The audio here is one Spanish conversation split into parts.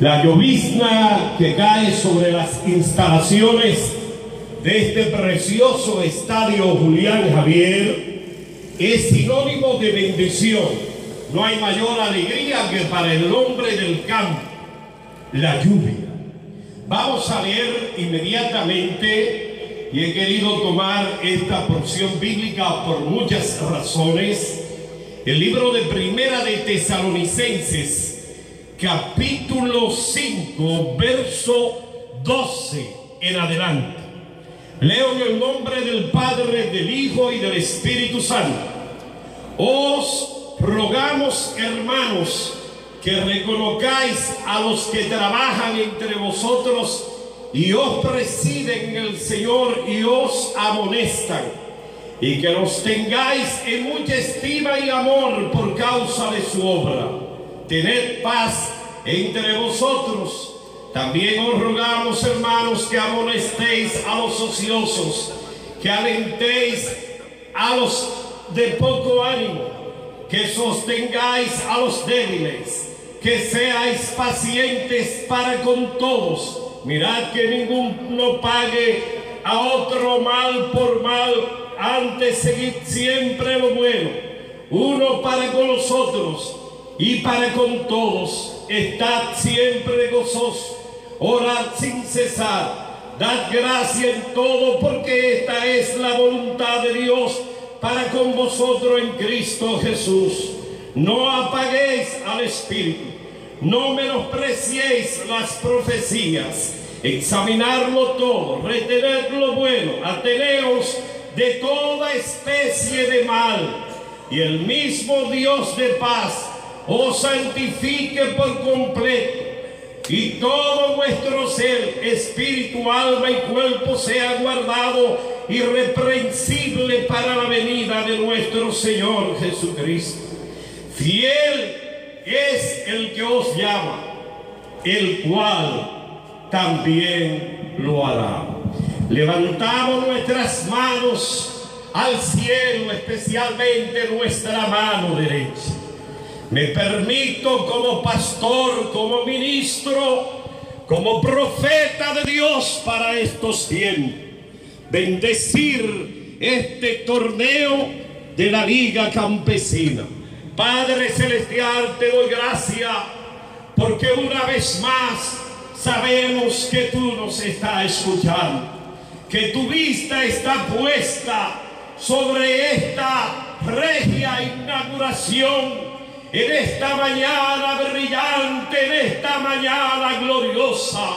La llovizna que cae sobre las instalaciones de este precioso estadio Julián Javier es sinónimo de bendición. No hay mayor alegría que para el hombre del campo, la lluvia. Vamos a leer inmediatamente y he querido tomar esta porción bíblica por muchas razones. El libro de Primera de Tesalonicenses capítulo 5, verso 12 en adelante. Leo en el nombre del Padre, del Hijo y del Espíritu Santo. Os rogamos, hermanos, que reconozcáis a los que trabajan entre vosotros y os presiden el Señor y os amonestan, y que los tengáis en mucha estima y amor por causa de su obra tened paz entre vosotros. También os rogamos, hermanos, que amonestéis a los ociosos, que alentéis a los de poco ánimo, que sostengáis a los débiles, que seáis pacientes para con todos. Mirad que ninguno pague a otro mal por mal, antes seguid siempre lo bueno, uno para con los otros y para con todos, estad siempre gozosos, orad sin cesar, dad gracia en todo, porque esta es la voluntad de Dios para con vosotros en Cristo Jesús. No apaguéis al Espíritu, no menospreciéis las profecías, examinarlo todo, retener lo bueno, ateneos de toda especie de mal, y el mismo Dios de paz os santifique por completo y todo vuestro ser, espíritu, alma y cuerpo sea guardado irreprensible para la venida de nuestro Señor Jesucristo. Fiel es el que os llama, el cual también lo hará. Levantamos nuestras manos al cielo, especialmente nuestra mano derecha me permito como pastor, como ministro, como profeta de Dios para estos tiempos, bendecir este torneo de la Liga Campesina. Padre Celestial, te doy gracias porque una vez más sabemos que tú nos estás escuchando, que tu vista está puesta sobre esta regia inauguración en esta mañana brillante, en esta mañana gloriosa,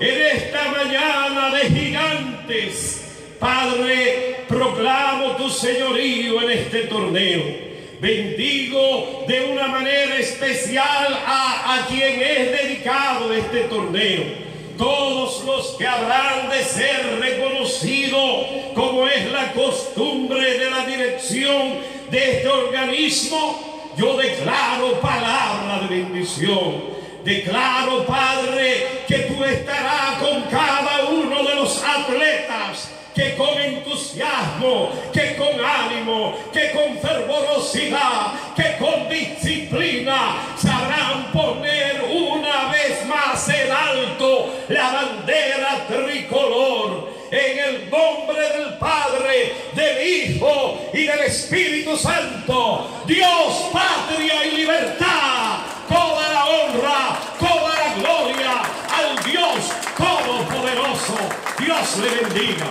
en esta mañana de gigantes. Padre, proclamo tu señorío en este torneo. Bendigo de una manera especial a, a quien es dedicado este torneo todos los que habrán de ser reconocidos como es la costumbre de la dirección de este organismo, yo declaro palabra de bendición. Declaro, Padre, que tú estarás con cada uno de los atletas que con entusiasmo, que con ánimo, que con fervorosidad, que con disciplina sabrán poner una vez más en alto la bandera tricolor en el nombre del Padre, del Hijo y del Espíritu Santo. Dios, patria y libertad. Toda la honra, toda la gloria al Dios Todopoderoso. Dios le bendiga.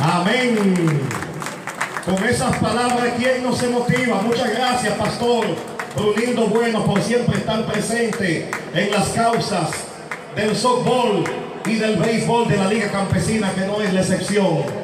Amén. Con esas palabras, ¿quién nos motiva? Muchas gracias, pastor. lindo bueno por siempre estar presente en las causas del softball y del béisbol de la Liga Campesina, que no es la excepción.